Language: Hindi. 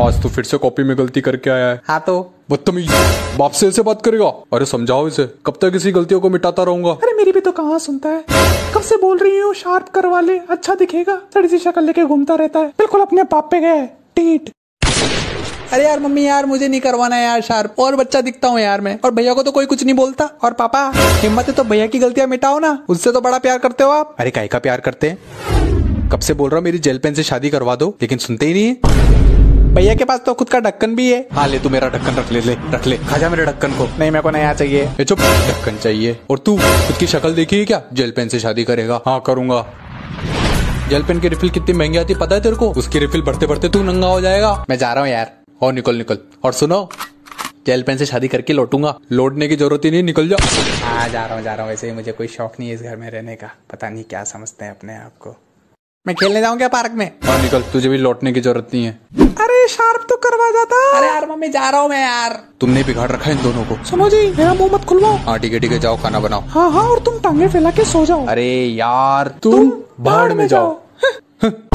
आज तो फिर से कॉपी में गलती करके आया है। हाँ तो? बदतमीज। बाप से ऐसे बात करेगा? अरे समझाओ इसे। कब तक इसी गलतियों को मिटाता रहूँगा? अरे मेरी भी तो कहाँ सुनता है? कब से बोल रही हूँ शार्प करवा ले अच्छा दिखेगा? सड़ी सी शक्ल लेके घूमता रहता है। बिल्कुल अपने पाप पे गए। टीट। अरे यार मम्मी यार मुझे नहीं करवाना है यार शार्प। और बच्चा दिखता हूँ यार मैं। और भैया को तो कोई कुछ नहीं बोलता। और पापा हिम्मत है तो भैया की गलतियाँ मिटाओ ना। उससे तो बड़ा प्यार करते हो आप। अरे काय का प्यार करते हैं? कब से बोल रहा हूँ मेरी जेल पेन से शादी करवा दो लेकिन सुनते ही नहीं है। भैया के पास तो खुद का ढक्कन भी है। हाँ ले तू मेरा ढक्कन रख ले ले रख ले। खा जा मेरे ढक्कन को। नहीं मेरे को नया चाहिए। चुप। ढक्कन चाहिए। और तू खुद की शक्ल देखी है क्या? जेल पेन से शादी करेगा। हाँ करूँगा। जेल पेन की रिफिल कितनी महँगी आती पता है तेरे को? उसकी रिफिल बढ़ते बढ़ते तू नंगा हो जाएगा। मैं जा रहा हूँ यार। और निकल निकल। और सुनो जेल पेन से शादी करके लौटूँगा। लौटने की ज़रूरत ही नहीं निकल जा। हाँ जा रहा हूँ जा रहा हूँ। वैसे ही मुझे कोई शौक नहीं है इस घर में रहने का। पता नहीं क्या समझते हैं अपने आप को। मैं खेलने जाऊँ क्या पार्क में? हाँ निकल। तुझे भी लौटने की ज़रूरत नहीं है। शार्प तो करवा जाता। अरे यार मम्मी जा रहा हूँ मैं यार। तुमने बिगाड़ रखा है इन दोनों को। सुनो जी मेरा मुँह मत खुलवाओ। हाँ ठीक है ठीक है जाओ खाना बनाओ। हाँ हाँ और तुम टांगे फैला के सो जाओ। अरे यार तुम बाढ़ में जाओ।